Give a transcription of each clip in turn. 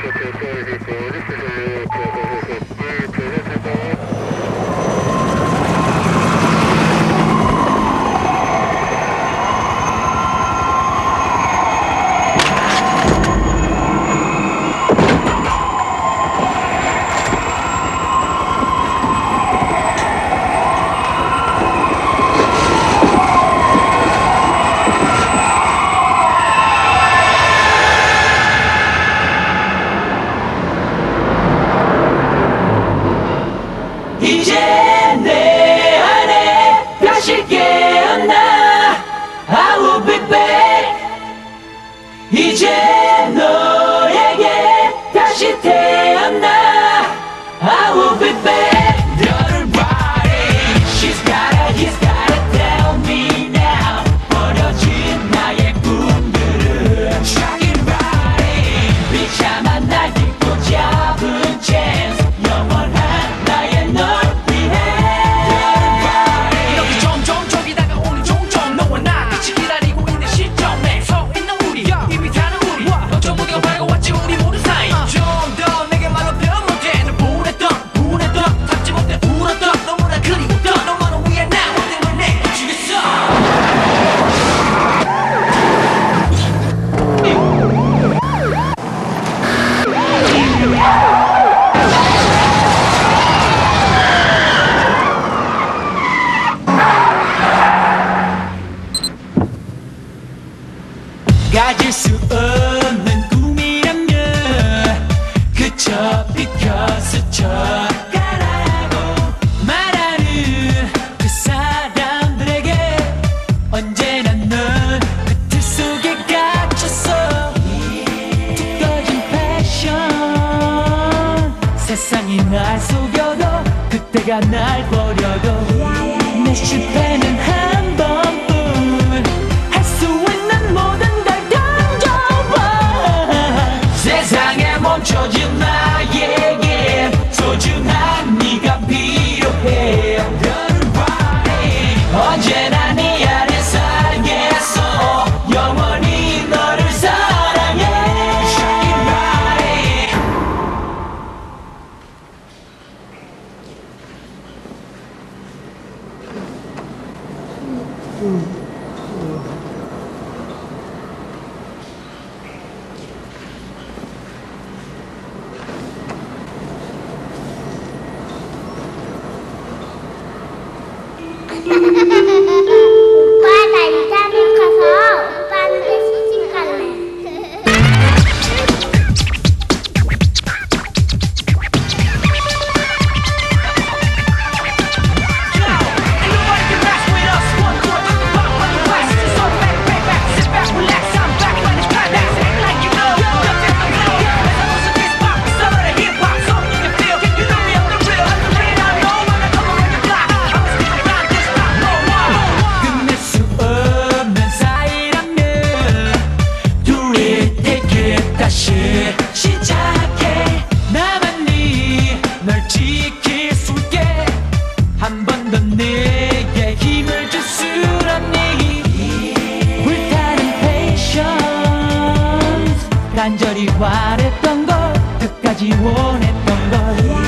Gracias. 一切。 가질 수 없는 꿈이라면 그저 비켜 스쳐 가라고 말하는 그 사람들에게 언제나 넌 그틀 속에 갇혔어 툭 떠진 패션 세상이 날 속여도 그때가 날 버려도 내 실패는 嗯，somebody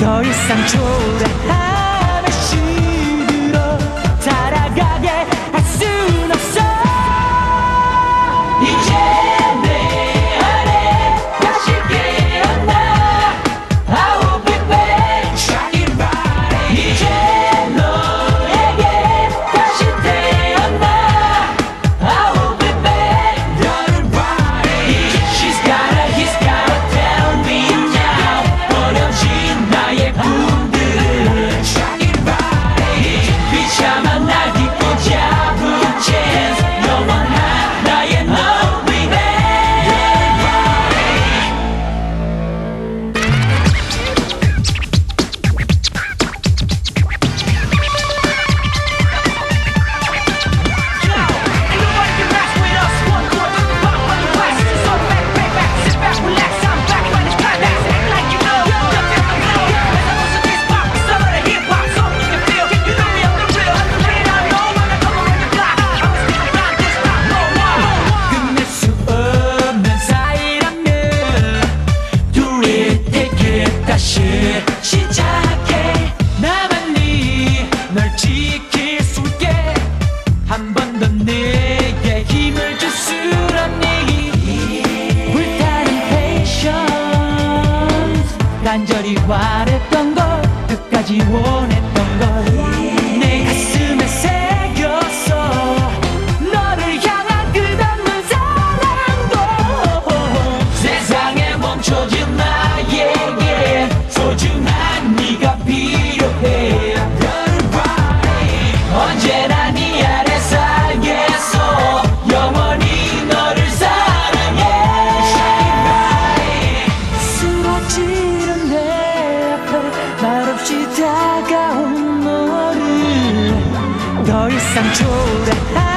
더 이상 초라한 Why did 더 이상 초래할